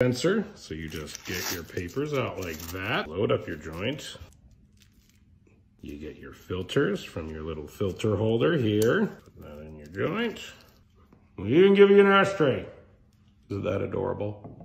dispenser. So you just get your papers out like that, load up your joint. You get your filters from your little filter holder here. Put that in your joint. We even give you an ashtray. Isn't that adorable?